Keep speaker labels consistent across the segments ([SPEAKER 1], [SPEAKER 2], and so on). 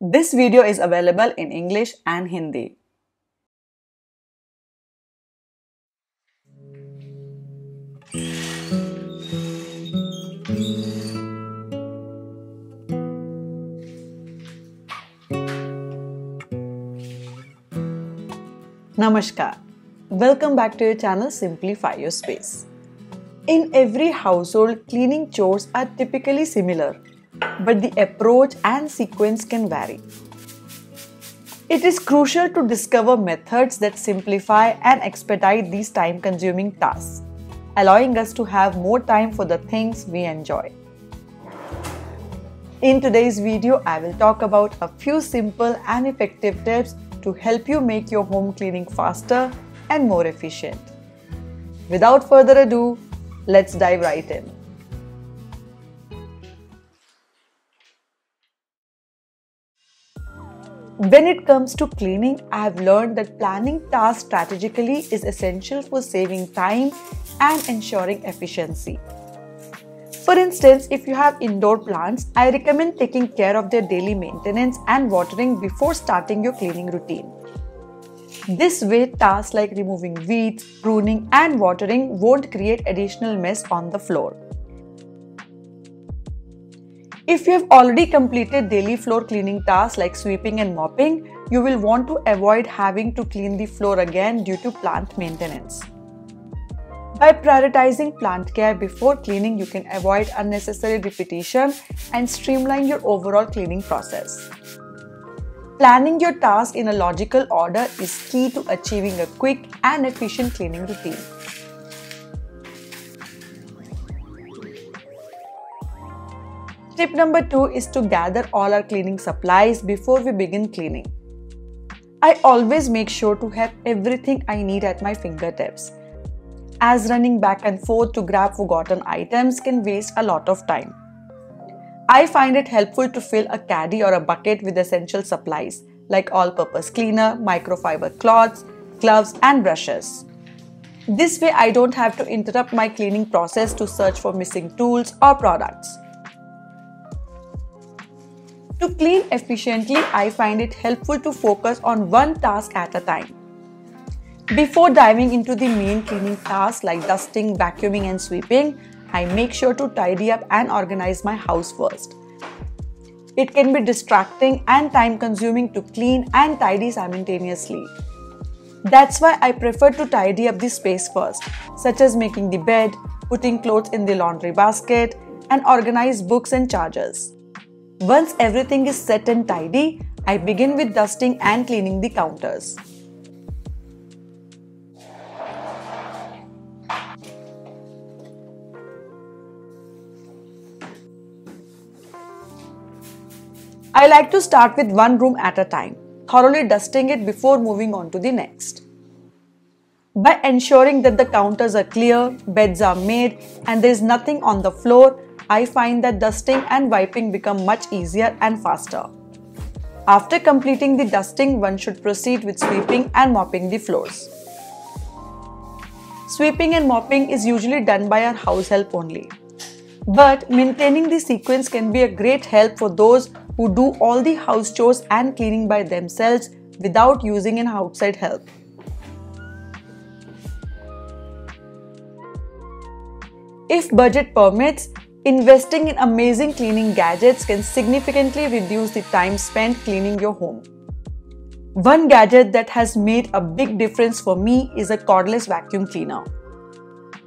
[SPEAKER 1] This video is available in English and Hindi. Namaskar. Welcome back to your channel Simplify Your Space. In every household, cleaning chores are typically similar, but the approach and sequence can vary. It is crucial to discover methods that simplify and expedite these time consuming tasks, allowing us to have more time for the things we enjoy. In today's video, I will talk about a few simple and effective tips to help you make your home cleaning faster and more efficient. Without further ado, let's dive right in. When it comes to cleaning, I have learned that planning tasks strategically is essential for saving time and ensuring efficiency. For instance, if you have indoor plants, I recommend taking care of their daily maintenance and watering before starting your cleaning routine. This way, tasks like removing weeds, pruning, and watering won't create additional mess on the floor. If you have already completed daily floor cleaning tasks like sweeping and mopping, you will want to avoid having to clean the floor again due to plant maintenance. By prioritizing plant care before cleaning, you can avoid unnecessary repetition and streamline your overall cleaning process. Planning your tasks in a logical order is key to achieving a quick and efficient cleaning routine. Tip number two is to gather all our cleaning supplies before we begin cleaning. I always make sure to have everything I need at my fingertips as running back and forth to grab forgotten items can waste a lot of time. I find it helpful to fill a caddy or a bucket with essential supplies like all purpose cleaner, microfiber cloths, gloves, and brushes. This way, I don't have to interrupt my cleaning process to search for missing tools or products. To clean efficiently, I find it helpful to focus on one task at a time. Before diving into the main cleaning tasks like dusting, vacuuming, and sweeping, I make sure to tidy up and organize my house first. It can be distracting and time consuming to clean and tidy simultaneously. That's why I prefer to tidy up the space first, such as making the bed, putting clothes in the laundry basket, and organize books and chargers. Once everything is set and tidy, I begin with dusting and cleaning the counters. I like to start with one room at a time, thoroughly dusting it before moving on to the next. By ensuring that the counters are clear, beds are made, and there is nothing on the floor, I find that dusting and wiping become much easier and faster. After completing the dusting, one should proceed with sweeping and mopping the floors. Sweeping and mopping is usually done by our house help only. But maintaining the sequence can be a great help for those who do all the house chores and cleaning by themselves without using an outside help. If budget permits, investing in amazing cleaning gadgets can significantly reduce the time spent cleaning your home. One gadget that has made a big difference for me is a cordless vacuum cleaner.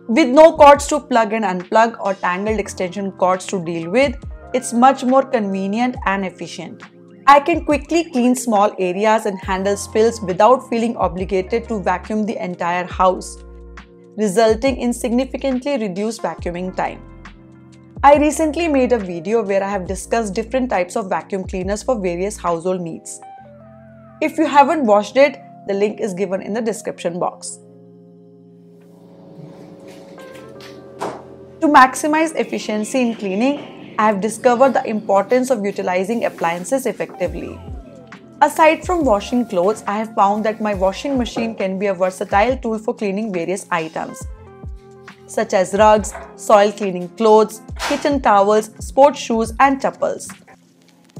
[SPEAKER 1] With no cords to plug and unplug or tangled extension cords to deal with, it's much more convenient and efficient. I can quickly clean small areas and handle spills without feeling obligated to vacuum the entire house, resulting in significantly reduced vacuuming time. I recently made a video where I have discussed different types of vacuum cleaners for various household needs. If you haven't watched it, the link is given in the description box. To maximize efficiency in cleaning, I have discovered the importance of utilizing appliances effectively. Aside from washing clothes, I have found that my washing machine can be a versatile tool for cleaning various items, such as rugs, soil cleaning clothes, kitchen towels, sports shoes, and chappals.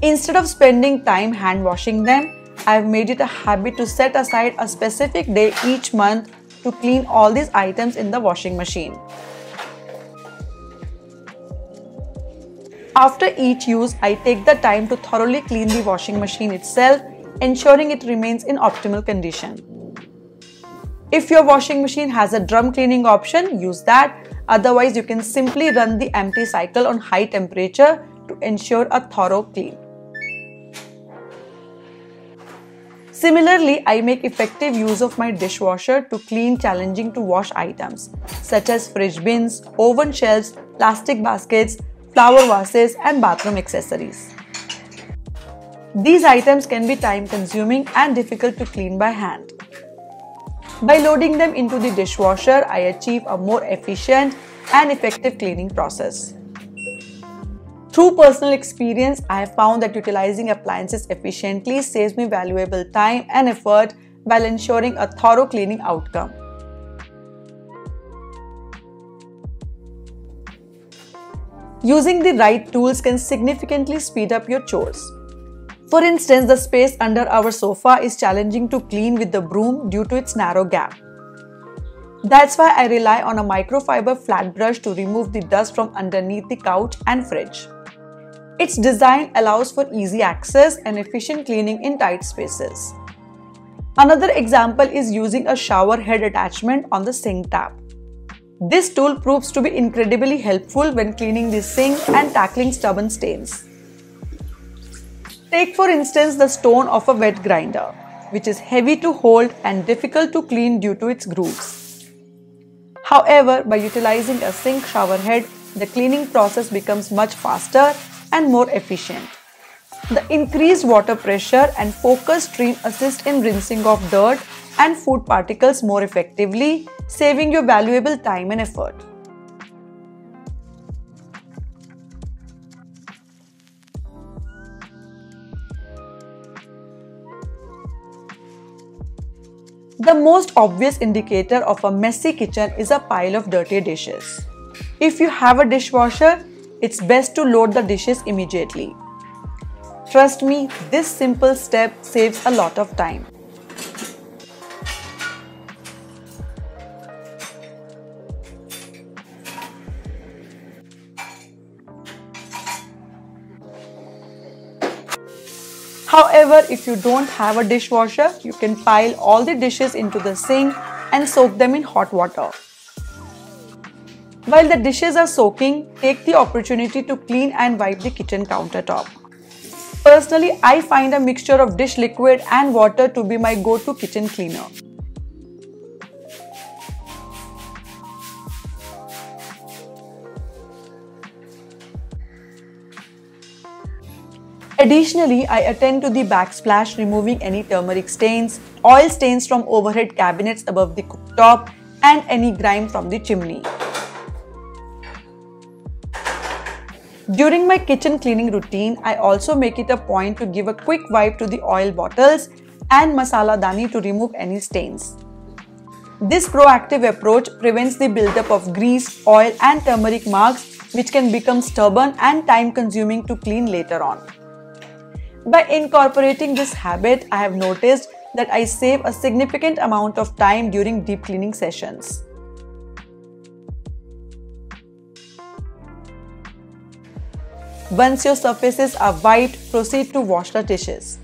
[SPEAKER 1] Instead of spending time hand washing them, I have made it a habit to set aside a specific day each month to clean all these items in the washing machine. After each use, I take the time to thoroughly clean the washing machine itself, ensuring it remains in optimal condition. If your washing machine has a drum cleaning option, use that. Otherwise, you can simply run the empty cycle on high temperature to ensure a thorough clean. Similarly, I make effective use of my dishwasher to clean challenging to wash items such as fridge bins, oven shelves, plastic baskets, flower vases, and bathroom accessories. These items can be time consuming and difficult to clean by hand. By loading them into the dishwasher, I achieve a more efficient and effective cleaning process. Through personal experience, I have found that utilizing appliances efficiently saves me valuable time and effort while ensuring a thorough cleaning outcome. Using the right tools can significantly speed up your chores. For instance, the space under our sofa is challenging to clean with the broom due to its narrow gap. That's why I rely on a microfiber flat brush to remove the dust from underneath the couch and fridge. Its design allows for easy access and efficient cleaning in tight spaces. Another example is using a shower head attachment on the sink tap. This tool proves to be incredibly helpful when cleaning the sink and tackling stubborn stains. Take for instance the stone of a wet grinder, which is heavy to hold and difficult to clean due to its grooves. However, by utilizing a sink shower head, the cleaning process becomes much faster and more efficient. The increased water pressure and focused stream assist in rinsing off dirt and food particles more effectively, saving your valuable time and effort. The most obvious indicator of a messy kitchen is a pile of dirty dishes. If you have a dishwasher, it's best to load the dishes immediately. Trust me, this simple step saves a lot of time. However, if you don't have a dishwasher, you can pile all the dishes into the sink and soak them in hot water. While the dishes are soaking, take the opportunity to clean and wipe the kitchen countertop. Personally, I find a mixture of dish liquid and water to be my go-to kitchen cleaner. Additionally, I attend to the backsplash removing any turmeric stains, oil stains from overhead cabinets above the cooktop and any grime from the chimney. During my kitchen cleaning routine, I also make it a point to give a quick wipe to the oil bottles and masala dani to remove any stains. This proactive approach prevents the buildup of grease, oil and turmeric marks which can become stubborn and time consuming to clean later on. By incorporating this habit, I have noticed that I save a significant amount of time during deep cleaning sessions. Once your surfaces are wiped, proceed to wash the dishes.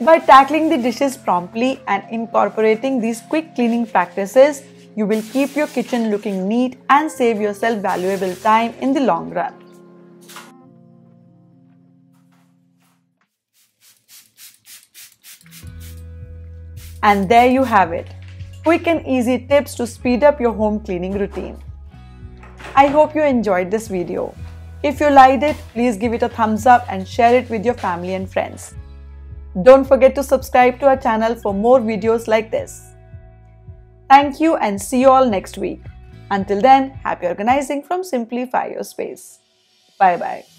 [SPEAKER 1] By tackling the dishes promptly and incorporating these quick cleaning practices, you will keep your kitchen looking neat and save yourself valuable time in the long run. And there you have it quick and easy tips to speed up your home cleaning routine. I hope you enjoyed this video. If you liked it, please give it a thumbs up and share it with your family and friends. Don't forget to subscribe to our channel for more videos like this. Thank you and see you all next week. Until then, happy organizing from Simplify Your Space. Bye bye.